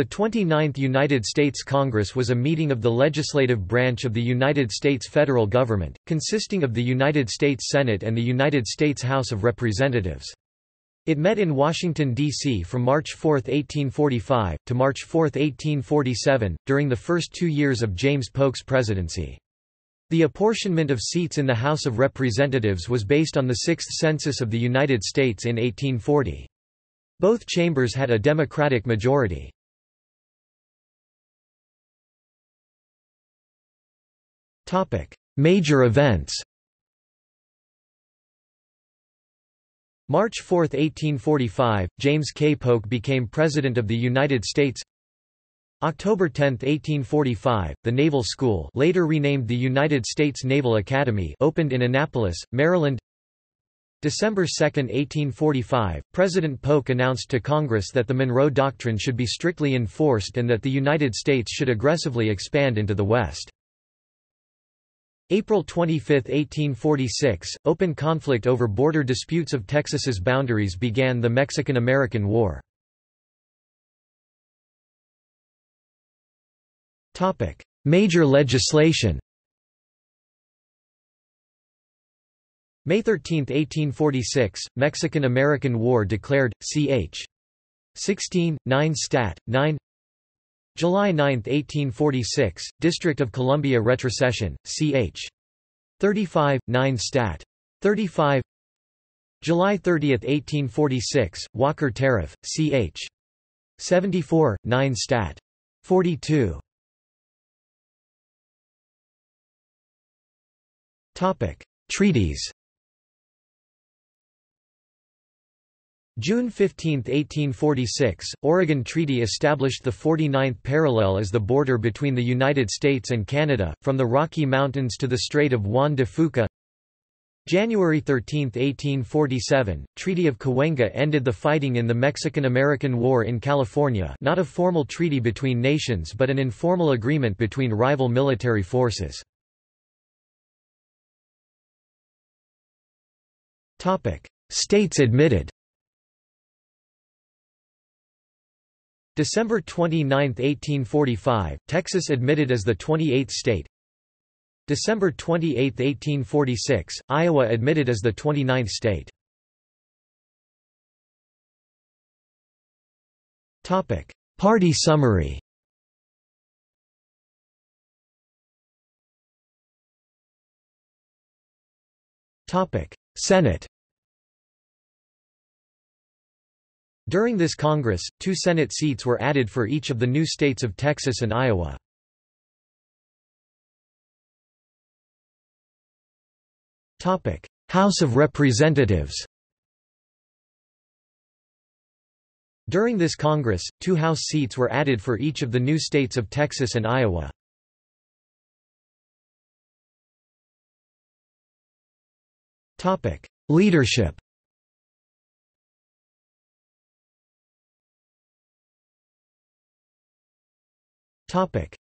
The 29th United States Congress was a meeting of the legislative branch of the United States federal government, consisting of the United States Senate and the United States House of Representatives. It met in Washington, D.C. from March 4, 1845, to March 4, 1847, during the first two years of James Polk's presidency. The apportionment of seats in the House of Representatives was based on the Sixth Census of the United States in 1840. Both chambers had a Democratic majority. Major events March 4, 1845, James K. Polk became President of the United States October 10, 1845, the Naval School later renamed the United States Naval Academy opened in Annapolis, Maryland December 2, 1845, President Polk announced to Congress that the Monroe Doctrine should be strictly enforced and that the United States should aggressively expand into the West. April 25, 1846, open conflict over border disputes of Texas's boundaries began the Mexican–American War. Major legislation May 13, 1846, Mexican–American War declared, ch. 16, 9 Stat. 9 July 9, 1846, District of Columbia retrocession, ch. 35, 9 Stat. 35 July 30, 1846, Walker Tariff, ch. 74, 9 Stat. 42 Topic: Treaties June 15, 1846, Oregon Treaty established the 49th parallel as the border between the United States and Canada, from the Rocky Mountains to the Strait of Juan de Fuca. January 13, 1847, Treaty of Cahuenga ended the fighting in the Mexican–American War in California not a formal treaty between nations but an informal agreement between rival military forces. States admitted December 29, 1845, Texas admitted as the 28th state. December 28, 1846, Iowa admitted as the 29th state. Topic: Party summary. Topic: Senate. During this Congress, two Senate seats were added for each of the new states of Texas and Iowa. House of Representatives During this Congress, two House seats were added for each of the new states of Texas and Iowa. Leadership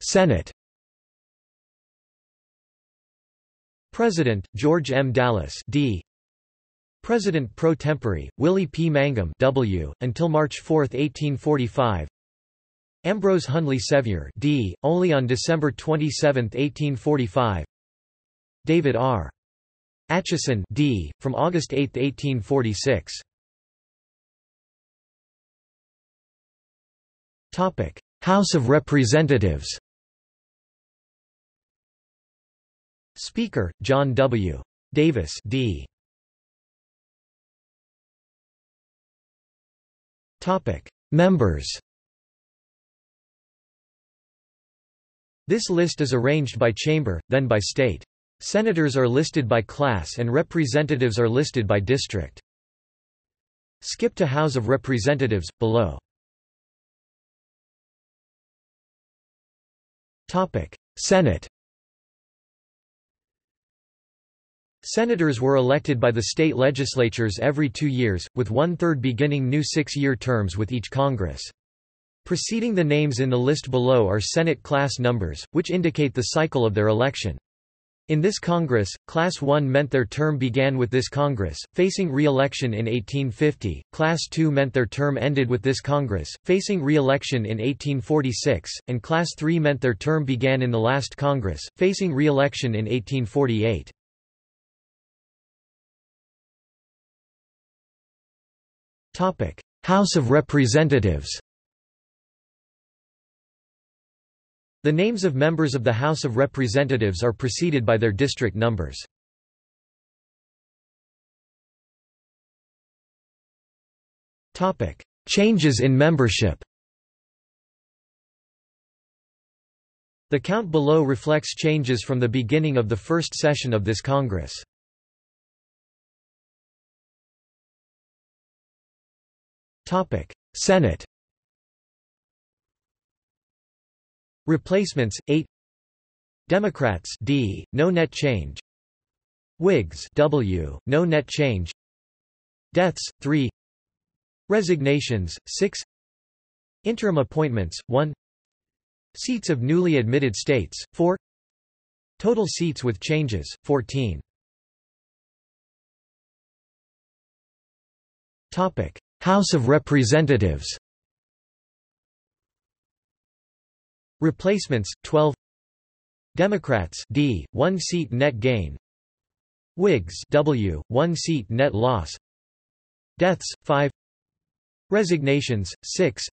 Senate President, George M. Dallas D. President pro tempore, Willie P. Mangum W., until March 4, 1845 Ambrose Hundley Sevier D., only on December 27, 1845 David R. Atchison D., from August 8, 1846 House of Representatives Speaker, John W. Davis D. Members This list is arranged by chamber, then by state. Senators are listed by class and representatives are listed by district. Skip to House of Representatives, below. Senate Senators were elected by the state legislatures every two years, with one-third beginning new six-year terms with each Congress. Preceding the names in the list below are Senate class numbers, which indicate the cycle of their election. In this Congress, Class 1 meant their term began with this Congress, facing re-election in 1850, Class 2 meant their term ended with this Congress, facing re-election in 1846, and Class 3 meant their term began in the last Congress, facing re-election in 1848. House of Representatives The names of members of the House of Representatives are preceded by their district numbers. Changes in membership The count below reflects changes from the beginning of the first session of this Congress. Senate Replacements 8 Democrats D. No net change. Whigs W. No net change. Deaths 3 Resignations 6 Interim appointments 1 Seats of newly admitted states 4 Total seats with changes 14 Topic. House of Representatives Replacements 12 Democrats D 1 seat net gain. Whigs W 1 seat net loss. Deaths 5 Resignations 6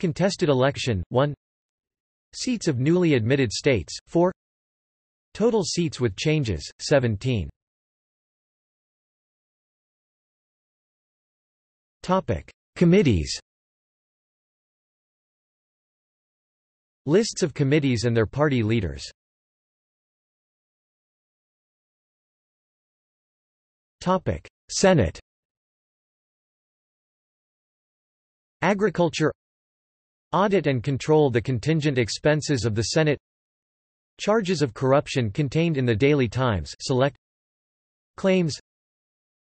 Contested election 1 Seats of newly admitted states 4 Total seats with changes 17 Topic. Committees Lists of committees and their party leaders. Senate. Agriculture. Audit and control the contingent expenses of the Senate. Charges of corruption contained in the Daily Times. Select. Claims.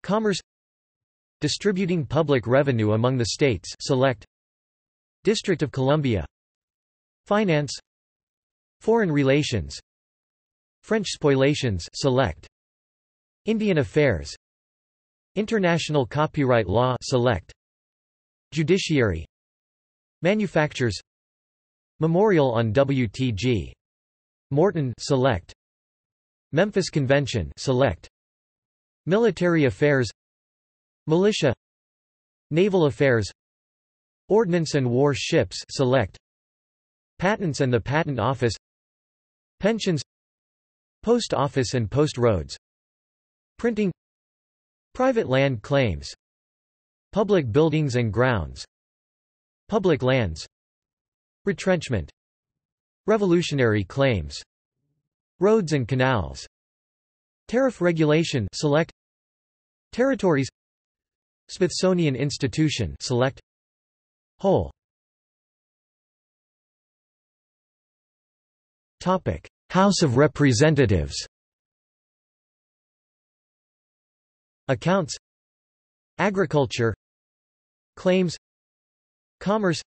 Commerce. Distributing public revenue among the states. Select. District of Columbia Finance. Foreign relations. French spoliations select. Indian affairs. International copyright law select. Judiciary. Manufactures. Memorial on WTG Morton select. Memphis Convention select. Military affairs. Militia. Naval affairs. Ordnance and war ships select Patents and the Patent Office Pensions Post Office and Post Roads Printing Private land claims Public buildings and grounds Public lands Retrenchment Revolutionary claims Roads and canals Tariff regulation select Territories Smithsonian Institution select Whole Topic: House of Representatives. Accounts. Agriculture. Claims. Commerce.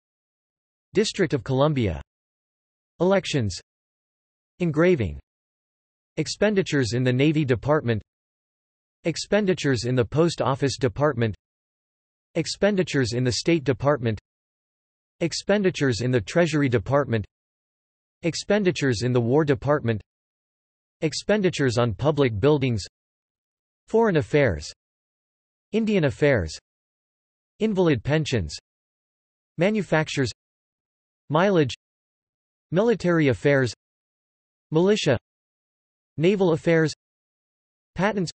District of Columbia. Elections. Engraving. Expenditures in the Navy Department. Expenditures in the Post Office Department. Expenditures in the State Department. Expenditures in the Treasury Department Expenditures in the War Department. Expenditures on public buildings. Foreign affairs. Indian affairs. Invalid pensions. Manufactures. Mileage. Military affairs. Militia. Naval affairs. Patents.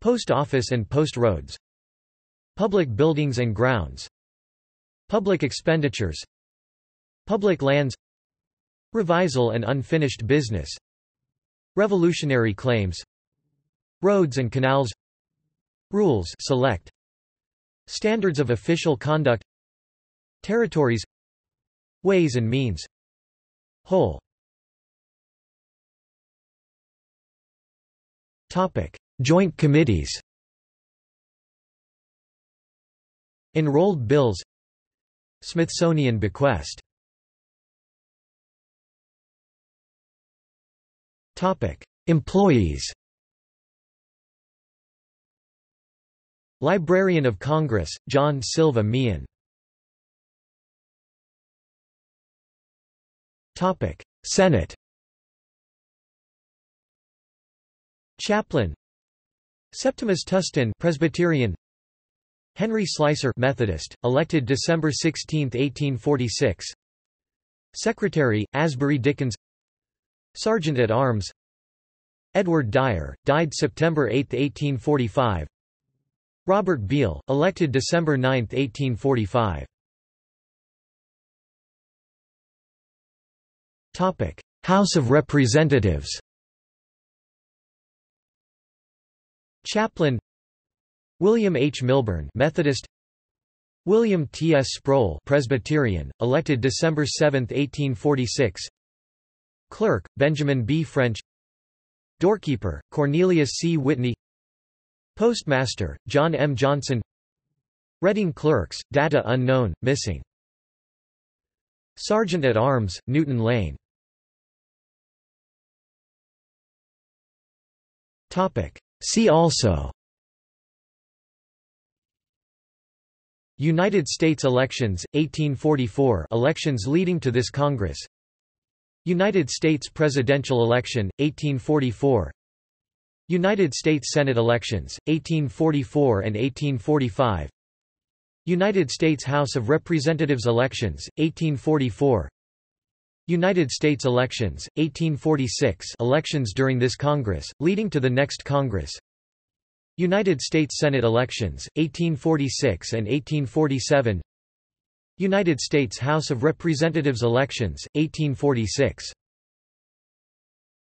Post office and post roads. Public buildings and grounds. Public expenditures. Public lands Revisal and unfinished business. Revolutionary claims. Roads and canals. Rules. Select. Standards of official conduct. Territories. Ways and means. Whole. Topic. Joint committees. Enrolled bills. Smithsonian bequest Employees. Librarian of Congress, John Silva Meehan. Topic: Senate. Chaplain. Septimus Tustin, Presbyterian. Henry Slicer, Methodist, elected December 16, 1846. Secretary, Asbury Dickins. Sergeant at Arms. Edward Dyer, died September 8, 1845. Robert Beale, elected December 9, 1845. Topic: House of Representatives. Chaplain William H. Milburn Methodist William T. S. Sprole Presbyterian, elected December 7, 1846 Clerk, Benjamin B. French. Doorkeeper, Cornelius C. Whitney. Postmaster, John M. Johnson. Reading Clerks, data unknown, missing. Sergeant at Arms, Newton Lane. See also. United States elections, 1844 elections leading to this Congress United States presidential election, 1844 United States Senate elections, 1844 and 1845 United States House of Representatives elections, 1844 United States elections, 1846 elections during this Congress, leading to the next Congress. United States Senate elections, 1846 and 1847 United States House of Representatives elections, 1846